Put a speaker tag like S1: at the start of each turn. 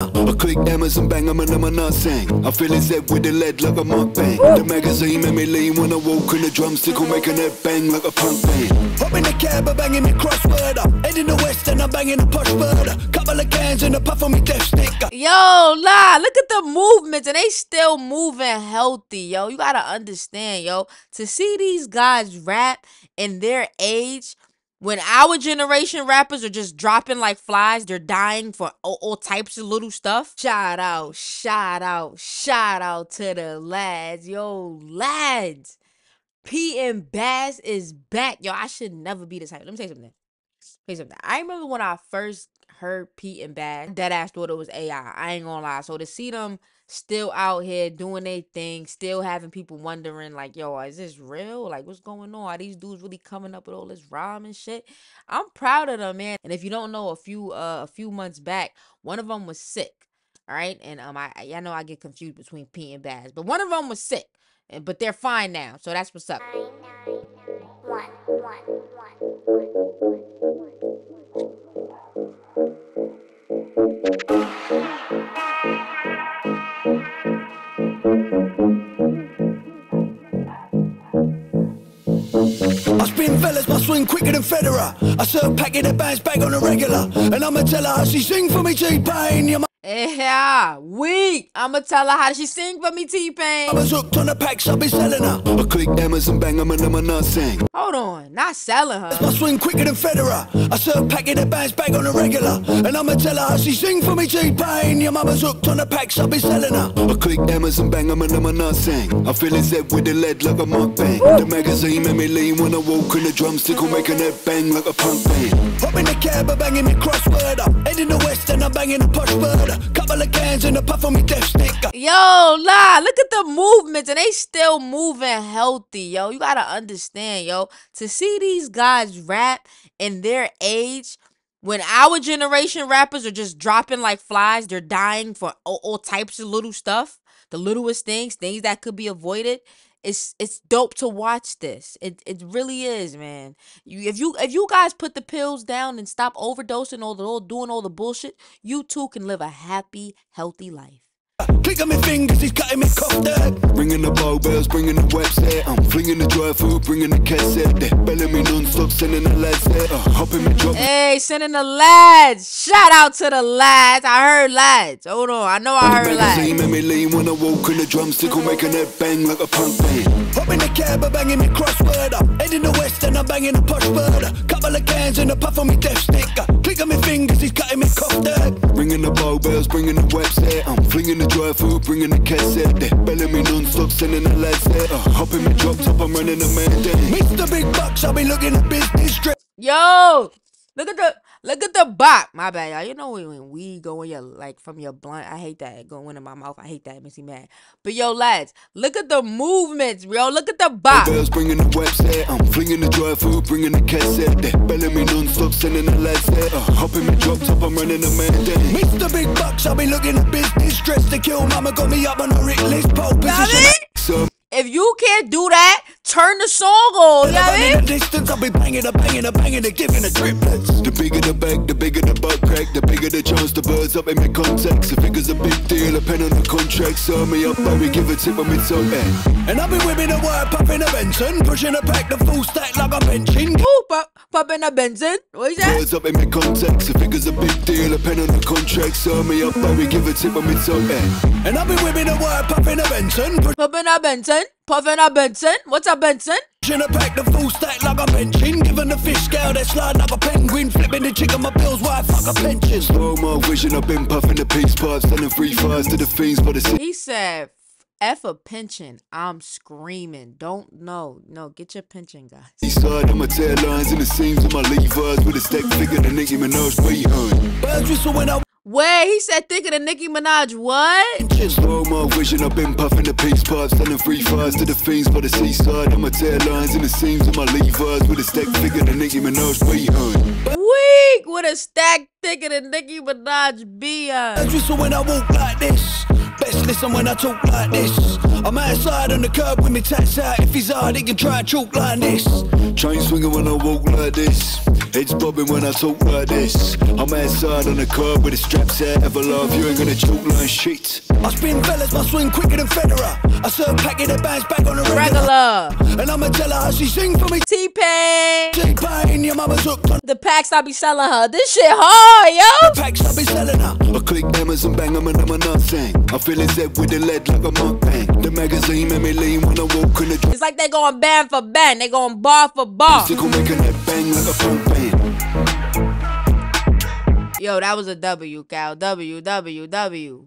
S1: I click Amazon, bang, I'm an I'm a nut. I feel his head with the lead like a mukbang. The magazine made me lean when I walk in the drumstick, will making it bang like a punk band.
S2: Hop in the cab, I'm banging me crossword up. Head in the west and I'm banging a posh bird. Couple of cans and a puff on me death stick.
S3: Yo, nah, look at the movements and they still moving healthy, yo. You gotta understand, yo. To see these guys rap in their age, when our generation rappers are just dropping like flies, they're dying for all, all, types of little stuff. Shout out, shout out, shout out to the lads. Yo, lads. P and Bas is back. Yo, I should never be this hype. Let me tell you something. Something. I remember when I first heard Pete and Bas, that ass thought it was AI. I ain't gonna lie. So to see them still out here doing their thing, still having people wondering, like, yo, is this real? Like, what's going on? Are these dudes really coming up with all this rhyme and shit? I'm proud of them, man. And if you don't know, a few uh a few months back, one of them was sick. All right, and um, I I know I get confused between Pete and Bas, but one of them was sick, and but they're fine now, so that's what's up. Nine, nine, one, one,
S2: swing quicker than Federer. I serve packing the bands bag on a regular. And I'ma tell her she sing for me, T-Pain.
S3: Yeah, weak. I'ma tell her how she sing for me, T-Pain.
S2: I was hooked on the packs, I'll be selling her.
S1: I click Amazon, bang, I'm a not sing.
S3: Hold on, not selling her.
S2: My swing quicker than Federer. I serve packing the bands bag on a regular. And I'ma tell her how she sing for me, T-Pain. Your mama's hooked on the packs, I'll be selling her.
S1: I click Amazon, bang, I'm a not sing. I feel his head with the lead like a mukbang. The magazine made me lean when I walk in the drumstick, will making it bang like a punk band.
S2: Hop in the cab, I'm banging me crossword up. Head in the west and I'm banging a posh bird. Couple of cans puff on me.
S3: Yo, nah, look at the movements and they still moving healthy, yo. You gotta understand, yo. To see these guys rap in their age, when our generation rappers are just dropping like flies, they're dying for all, all types of little stuff, the littlest things, things that could be avoided it's it's dope to watch this. It it really is, man. You if you if you guys put the pills down and stop overdosing all the all doing all the bullshit, you too can live a happy, healthy life.
S2: Click on my fingers, he's cutting me cough there.
S1: Bringing the bow bells, bringing the website. I'm flinging the dry food, bringing the cassette. They belling me non-stop, sending the lads there. Uh, hopping me drop.
S3: Hey, sending the lads. Shout out to the lads. I heard lads. Hold on, I know I heard lads.
S1: Made me lean when I walk in the drumstick, making it bang like a punk band.
S2: Hop in the cab, I'm banging me crossword up. Head in the west and I'm banging a posh bird. Couple of cans and a puff on me death stick. Click on my fingers, he's cutting me cough there.
S1: Bringing the bow bells, bringing the website. I'm flinging the dry food, bringing the cassette. They belling me non-stop, sending the lads there. Uh, hopping me drop top, I'm running the man down.
S2: Mr. Big Bucks, I'll be looking at business strip.
S3: Yo, look at the look at the bop. My bad, y'all. You know when we go in your like from your blunt. I hate that going in my mouth. I hate that. It makes me mad. But yo, lads, look at the movements, yo. Look at the bop.
S1: Bells bringing the website. I'm flinging the dry food, bringing the cassette. They belling me non-stop, sending the lads there. Uh, hopping me drop top, I'm running the man down.
S2: Mr. Big Bucks, I'll be looking at business stress to kill. Mama got me up on a Rick list pole position.
S1: So
S3: if you can't do that, turn the song on. You know what I mean?
S2: distance, I'll be banging, a banging, a banging, a giving a triplets.
S1: The bigger the bag, the bigger the butt crack, the bigger the chance the birds up in my contacts. The figure's a big deal, a pen on the contract. Serve me up, baby, give a tip on me top end.
S2: And I'll be whipping a wire, popping a Benson, pushing a pack, the full stack like I'm benching.
S3: Ooh, pop, popping a Benson. What is that?
S1: Birds up in my contacts, the figure's a big deal, a pen on the contract. Serve me up, baby, give a tip on me top end.
S2: And I'll be whipping a wire, popping a Benson,
S3: popping a Benson. Puffin' a Benson. What's up, Benson?
S2: In a pack the full stack like a benching. Giving the fish scale that slide like a penguin. Flipping the chick on my bills, why fuck a pension?
S1: Slow mo vision, I've been puffing the peace pipes, sending free fires to the fiends for the sea.
S3: He said, F a pension. I'm screaming. Don't know. No, get your pension, guys.
S1: Eastside, I'ma lines in the seams of my Levi's with a stack figure than Nicki Minaj way hun.
S2: Birds whistle when I
S3: Wait, he said thinking of Nicki Minaj what?
S1: Slow mo vision, I've been puffing the peace pipes, sending free fires to the fiends by the seaside. I'ma tear lines in the seams of my Levi's with a stack figure than Nicki Minaj way hun.
S3: Weak with a stack thicker than Nicki Minaj be
S2: Birds whistle when I walk like this. Best listen when I talk like this. I'm outside on the curb with me tats out. If he's hard, he can try and chalk like this.
S1: Chain swinging when I walk like this. Heads bobbing when I talk like this. I'm outside on the curb with the straps out. Ever love you ain't gonna choke like shit.
S2: I spin fellas, my swing quicker than Federer. I serve packing the bands back on the regular. And I'ma tell her how she sing for me.
S3: T Pain.
S2: T-Pain, your mama's hooked on
S3: The packs I be selling her. This shit hard, yo.
S2: the packs I be selling her.
S1: I click hammers and bang 'em and I'm a nothing. I feel his head with the lead like a mukbang. The magazine made me lean when I walk in the
S3: It's like they going band for band. They going bar for bar.
S1: Sickle making that bang like a band.
S3: Yo, that was a W, Cal. W, W, W.